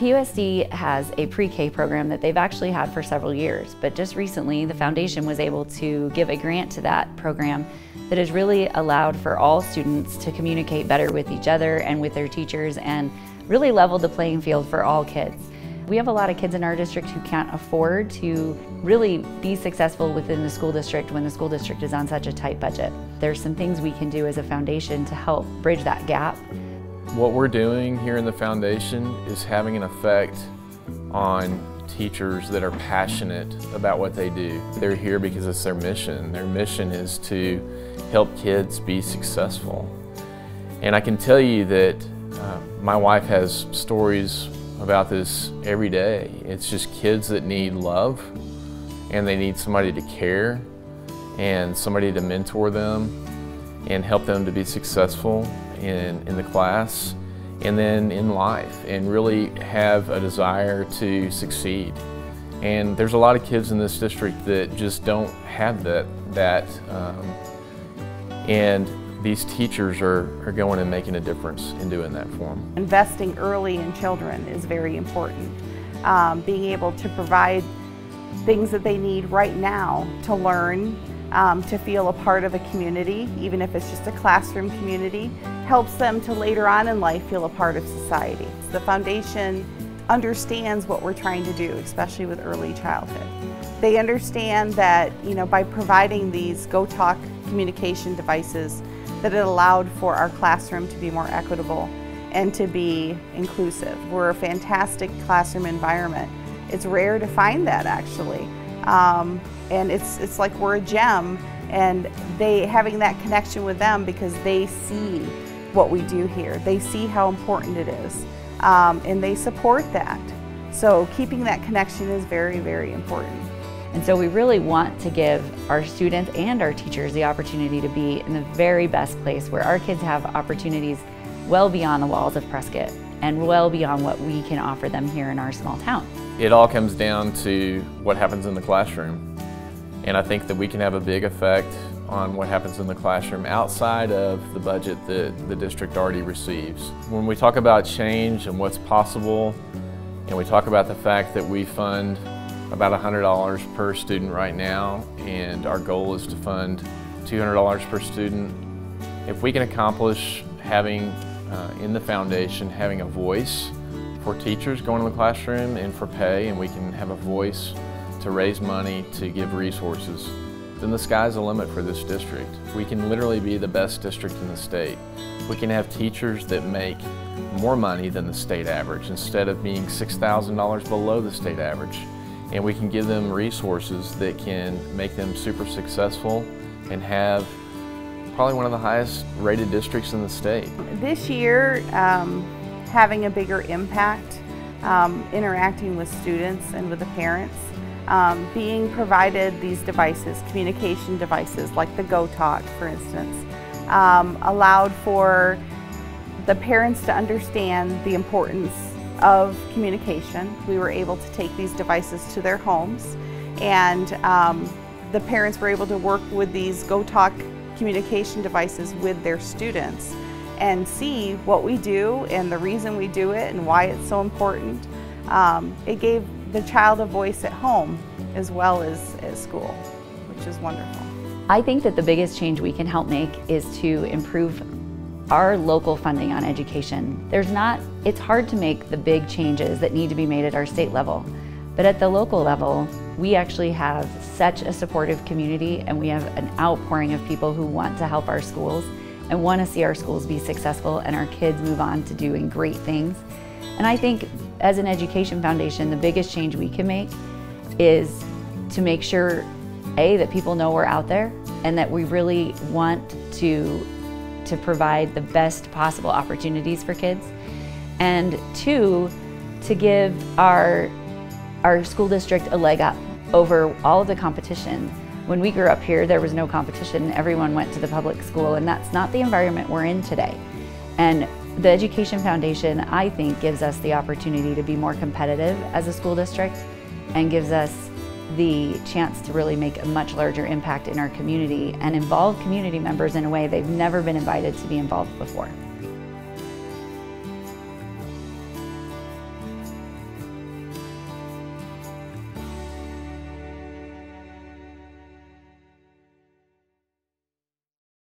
PUSD has a pre-K program that they've actually had for several years, but just recently the foundation was able to give a grant to that program that has really allowed for all students to communicate better with each other and with their teachers and really leveled the playing field for all kids. We have a lot of kids in our district who can't afford to really be successful within the school district when the school district is on such a tight budget. There's some things we can do as a foundation to help bridge that gap what we're doing here in the foundation is having an effect on teachers that are passionate about what they do. They're here because it's their mission. Their mission is to help kids be successful. And I can tell you that uh, my wife has stories about this every day. It's just kids that need love and they need somebody to care and somebody to mentor them and help them to be successful in, in the class and then in life and really have a desire to succeed. And there's a lot of kids in this district that just don't have that. that um, and these teachers are, are going and making a difference in doing that for them. Investing early in children is very important. Um, being able to provide things that they need right now to learn um, to feel a part of a community, even if it's just a classroom community, helps them to later on in life feel a part of society. The foundation understands what we're trying to do, especially with early childhood. They understand that, you know, by providing these GoTalk communication devices, that it allowed for our classroom to be more equitable and to be inclusive. We're a fantastic classroom environment. It's rare to find that actually. Um, and it's, it's like we're a gem and they having that connection with them because they see what we do here. They see how important it is um, and they support that. So keeping that connection is very, very important. And so we really want to give our students and our teachers the opportunity to be in the very best place where our kids have opportunities well beyond the walls of Prescott and well beyond what we can offer them here in our small town. It all comes down to what happens in the classroom. And I think that we can have a big effect on what happens in the classroom outside of the budget that the district already receives. When we talk about change and what's possible, and we talk about the fact that we fund about $100 per student right now, and our goal is to fund $200 per student. If we can accomplish having uh, in the foundation, having a voice for teachers going to the classroom and for pay, and we can have a voice to raise money to give resources, then the sky's the limit for this district. We can literally be the best district in the state. We can have teachers that make more money than the state average instead of being $6,000 below the state average. And we can give them resources that can make them super successful and have probably one of the highest rated districts in the state. This year, um, having a bigger impact, um, interacting with students and with the parents, um, being provided these devices, communication devices like the GoTalk for instance, um, allowed for the parents to understand the importance of communication. We were able to take these devices to their homes and um, the parents were able to work with these GoTalk communication devices with their students and see what we do and the reason we do it and why it's so important. Um, it gave the child a voice at home as well as at school, which is wonderful. I think that the biggest change we can help make is to improve our local funding on education. There's not, it's hard to make the big changes that need to be made at our state level, but at the local level, we actually have such a supportive community and we have an outpouring of people who want to help our schools and want to see our schools be successful and our kids move on to doing great things. And I think as an education foundation, the biggest change we can make is to make sure, A, that people know we're out there and that we really want to, to provide the best possible opportunities for kids. And two, to give our, our school district a leg up over all of the competition. When we grew up here, there was no competition. Everyone went to the public school, and that's not the environment we're in today. And the Education Foundation, I think, gives us the opportunity to be more competitive as a school district and gives us the chance to really make a much larger impact in our community and involve community members in a way they've never been invited to be involved before.